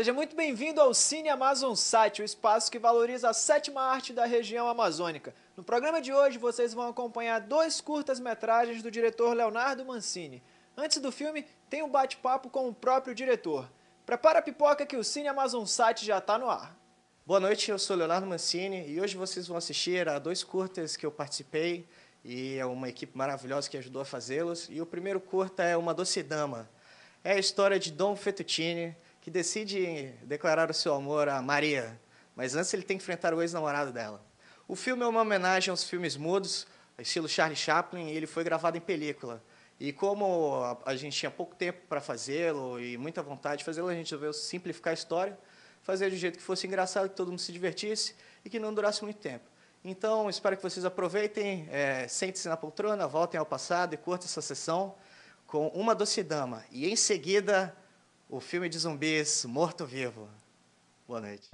Seja muito bem-vindo ao Cine Amazon Site, o espaço que valoriza a sétima arte da região amazônica. No programa de hoje, vocês vão acompanhar dois curtas-metragens do diretor Leonardo Mancini. Antes do filme, tem um bate-papo com o próprio diretor. Prepara a pipoca que o Cine Amazon Site já está no ar. Boa noite, eu sou Leonardo Mancini e hoje vocês vão assistir a dois curtas que eu participei e é uma equipe maravilhosa que ajudou a fazê-los. E o primeiro curta é Uma Doce Dama. É a história de Dom Fettuccine, que decide declarar o seu amor a Maria, mas antes ele tem que enfrentar o ex-namorado dela. O filme é uma homenagem aos filmes mudos, estilo Charlie Chaplin, e ele foi gravado em película. E como a gente tinha pouco tempo para fazê-lo e muita vontade de fazê-lo, a gente resolveu simplificar a história, fazer de um jeito que fosse engraçado, que todo mundo se divertisse e que não durasse muito tempo. Então, espero que vocês aproveitem, é, sentem-se na poltrona, voltem ao passado e curtam essa sessão com Uma Doce Dama. E, em seguida, o filme de zumbis Morto Vivo. Boa noite.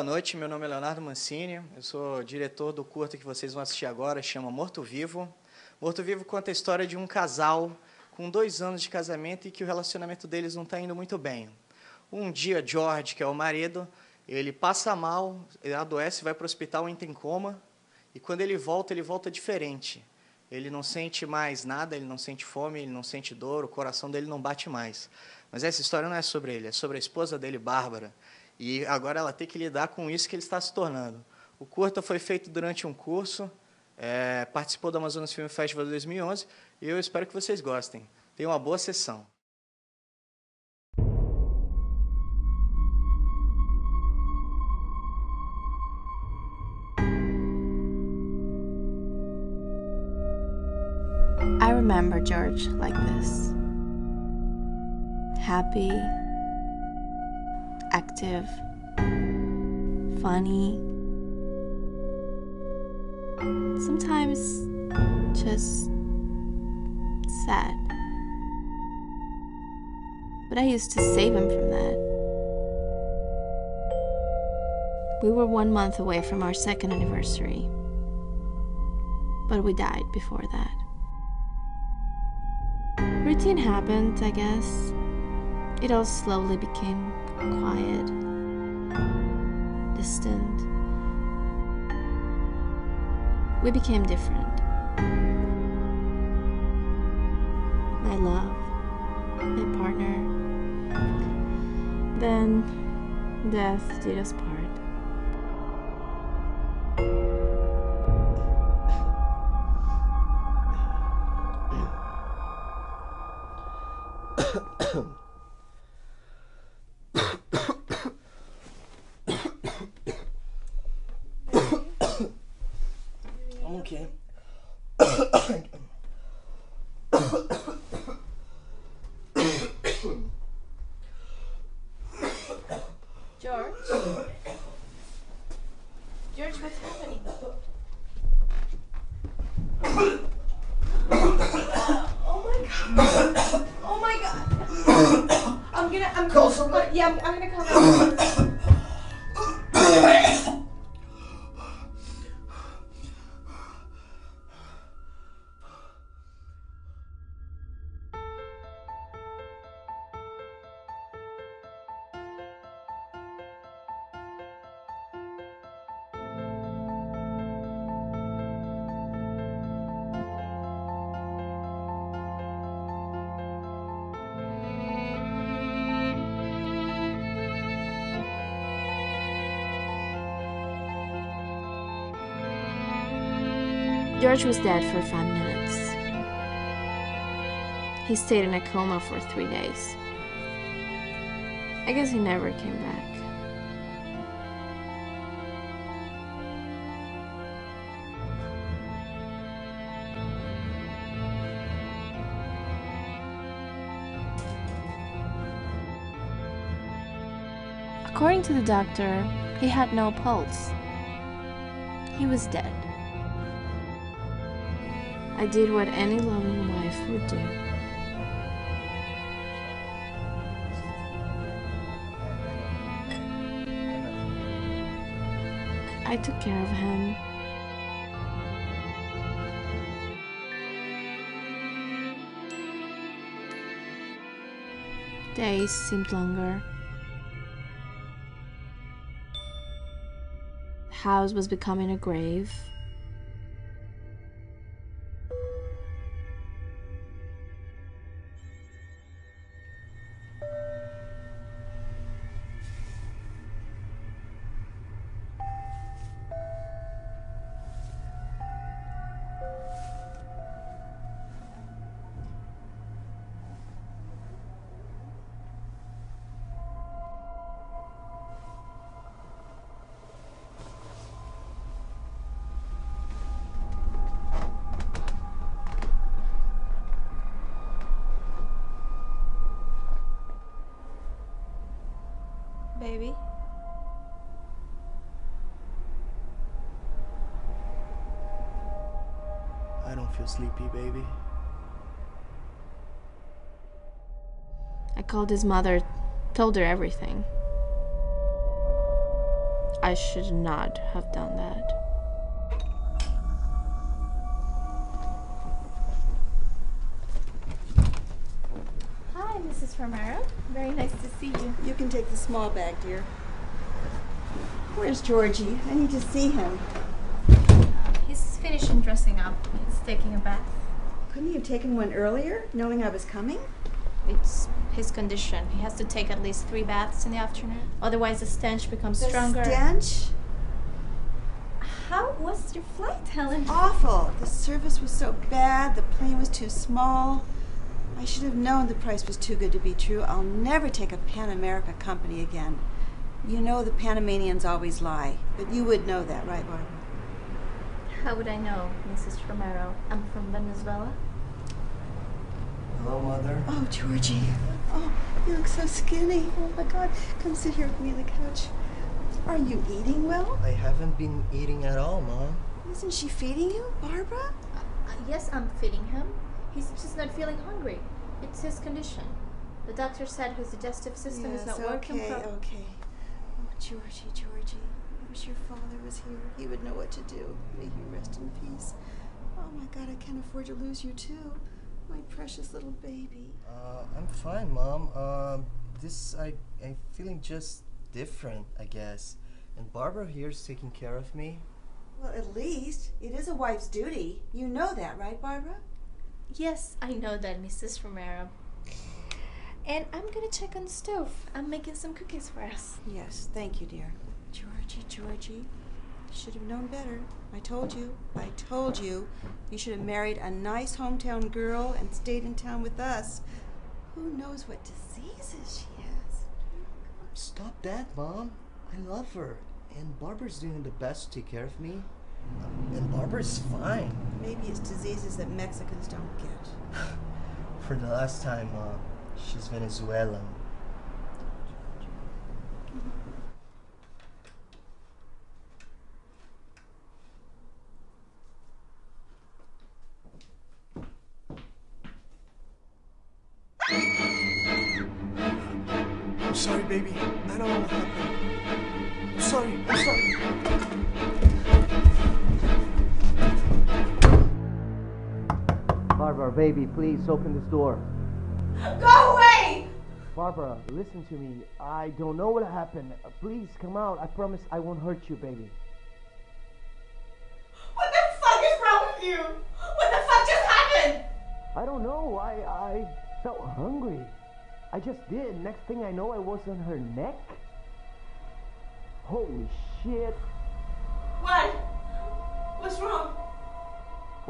Boa noite, meu nome é Leonardo Mancini, eu sou diretor do curta que vocês vão assistir agora, chama Morto Vivo. Morto Vivo conta a história de um casal com dois anos de casamento e que o relacionamento deles não está indo muito bem. Um dia, George, que é o marido, ele passa mal, ele adoece, vai para o hospital, entra em coma, e quando ele volta, ele volta diferente. Ele não sente mais nada, ele não sente fome, ele não sente dor, o coração dele não bate mais. Mas essa história não é sobre ele, é sobre a esposa dele, Bárbara. E agora ela tem que lidar com isso que ele está se tornando. O curta foi feito durante um curso, é, participou do Amazonas Film Festival de 2011 e eu espero que vocês gostem. Tenham uma boa sessão. I remember George like this. Happy, funny, sometimes just sad. But I used to save him from that. We were one month away from our second anniversary, but we died before that. Routine happened, I guess. It all slowly became quiet, distant. We became different. My love, my partner. Then death did us part. Yeah, I'm, I'm gonna come George was dead for five minutes. He stayed in a coma for three days. I guess he never came back. According to the doctor, he had no pulse. He was dead. I did what any loving wife would do. I took care of him. Days seemed longer. The house was becoming a grave. Baby? I don't feel sleepy, baby. I called his mother, told her everything. I should not have done that. Hi, Mrs. Romero. Very nice to see you. You can take the small bag, dear. Where's Georgie? I need to see him. He's finishing dressing up. He's taking a bath. Couldn't you have taken one earlier, knowing I was coming? It's his condition. He has to take at least three baths in the afternoon. Otherwise, the stench becomes The stronger. stench? How was your flight, Helen? Awful. The service was so bad. The plane was too small. I should have known the price was too good to be true. I'll never take a Pan America company again. You know the Panamanians always lie, but you would know that, right, Barbara? How would I know, Mrs. Romero? I'm from Venezuela. Hello, mother. Oh, Georgie. Oh, you look so skinny. Oh my God. Come sit here with me on the couch. Are you eating well? I haven't been eating at all, Mom. Isn't she feeding you, Barbara? Uh, yes, I'm feeding him. He's just not feeling hungry. It's his condition. The doctor said his digestive system is Yes, not working okay, properly. okay. Oh, Georgie, Georgie. I wish your father was here. He would know what to do. May he rest in peace. Oh my God, I can't afford to lose you too. My precious little baby. Uh, I'm fine, Mom. Um, this I I'm feeling just different, I guess. And Barbara here's taking care of me. Well, at least it is a wife's duty. You know that, right, Barbara? Yes, I know that, Mrs. Romero. And I'm gonna check on the stove. I'm making some cookies for us. Yes, thank you, dear. Georgie, Georgie, you should have known better. I told you. I told you. You should have married a nice hometown girl and stayed in town with us. Who knows what diseases she has? Stop that, Mom. I love her. And Barbara's doing the best to take care of me. And Barbara's fine. Maybe it's diseases that Mexicans don't get. For the last time, uh, she's Venezuelan. Baby, please open this door. Go away! Barbara, listen to me. I don't know what happened. Please come out. I promise I won't hurt you, baby. What the fuck is wrong with you? What the fuck just happened? I don't know. I I felt hungry. I just did. Next thing I know, I was on her neck. Holy shit. What? What's wrong?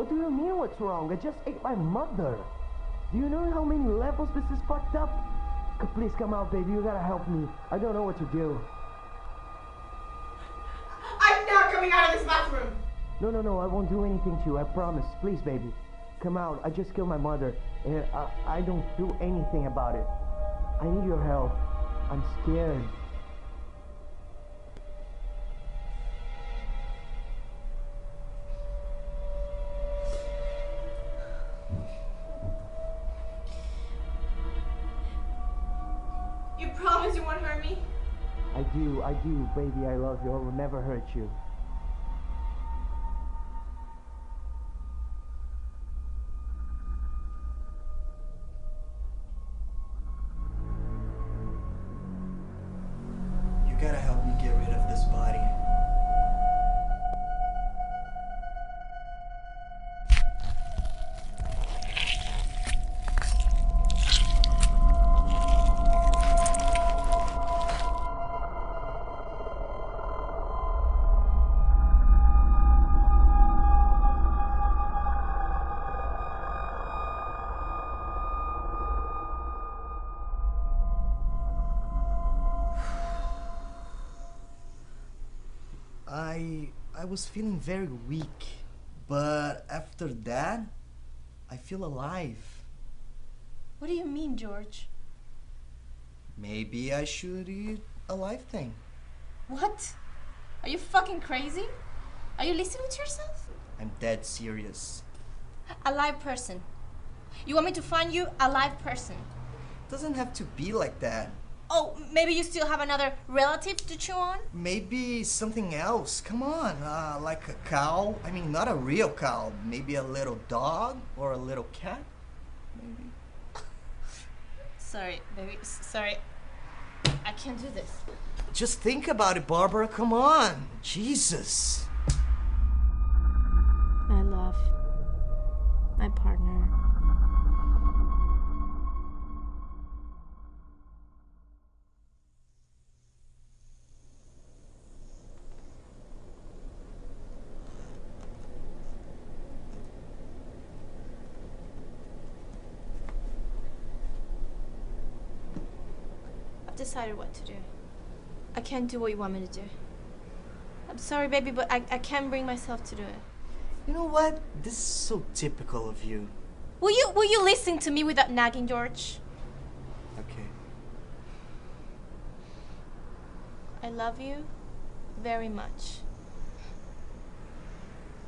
What do you mean what's wrong? I just ate my mother. Do you know how many levels this is fucked up? Please come out, baby. You gotta help me. I don't know what to do. I'm not coming out of this bathroom. No, no, no. I won't do anything to you. I promise. Please, baby. Come out. I just killed my mother. And I, I don't do anything about it. I need your help. I'm scared. Do. Baby. I love you. I will never hurt you. You gotta help me get rid of this body. I was feeling very weak, but after that, I feel alive. What do you mean, George? Maybe I should eat a live thing. What? Are you fucking crazy? Are you listening to yourself? I'm dead serious. A live person. You want me to find you a live person? Doesn't have to be like that. Oh, maybe you still have another relative to chew on? Maybe something else. Come on, uh, like a cow. I mean, not a real cow. Maybe a little dog or a little cat. Maybe. Sorry, baby. S- Sorry. I can't do this. Just think about it, Barbara. Come on. Jesus. My love. My partner. I've decided what to do. I can't do what you want me to do. I'm sorry, baby, but I, I can't bring myself to do it. You know what? This is so typical of you. Will you will you listen to me without nagging, George? Okay. I love you very much.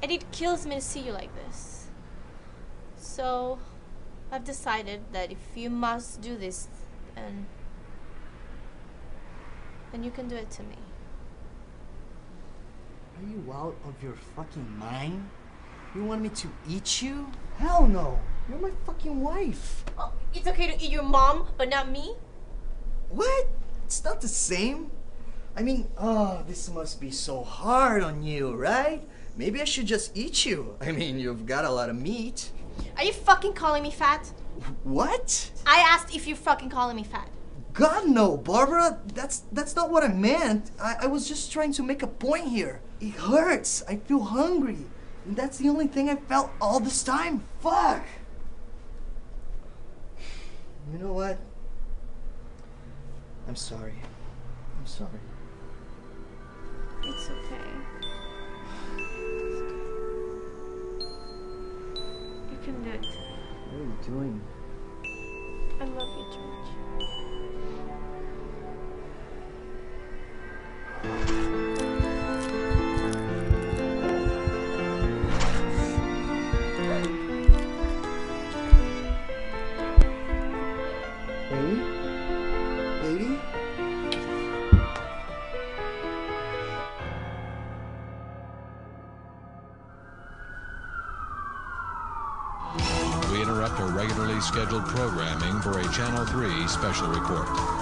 And it kills me to see you like this. So I've decided that if you must do this then then you can do it to me. Are you out of your fucking mind? You want me to eat you? Hell no. You're my fucking wife. Oh, it's okay to eat your mom, but not me? What? It's not the same. I mean, oh, this must be so hard on you, right? Maybe I should just eat you. I mean, you've got a lot of meat. Are you fucking calling me fat? What? I asked if you're fucking calling me fat. God no, Barbara. That's that's not what I meant. I, I was just trying to make a point here. It hurts. I feel hungry. And that's the only thing I felt all this time. Fuck. You know what? I'm sorry. I'm sorry. It's okay. You can do it. What are you doing? I love you, George. Scheduled programming for a Channel 3 special report.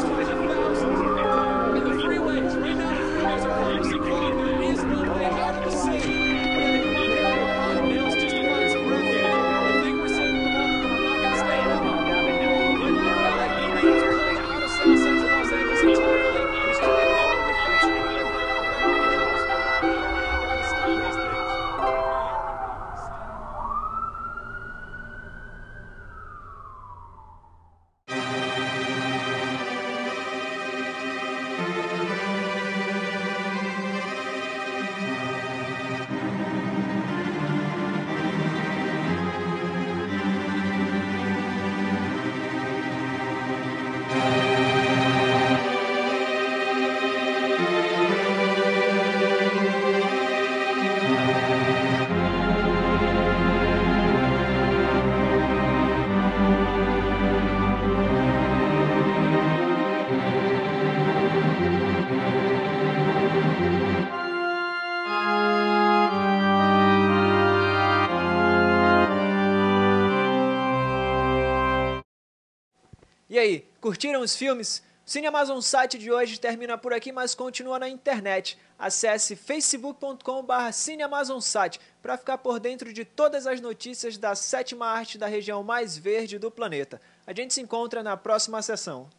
aí, curtiram os filmes? O Cine Amazon site de hoje termina por aqui, mas continua na internet. Acesse facebook.com.br cineamazonsite para ficar por dentro de todas as notícias da sétima arte da região mais verde do planeta. A gente se encontra na próxima sessão.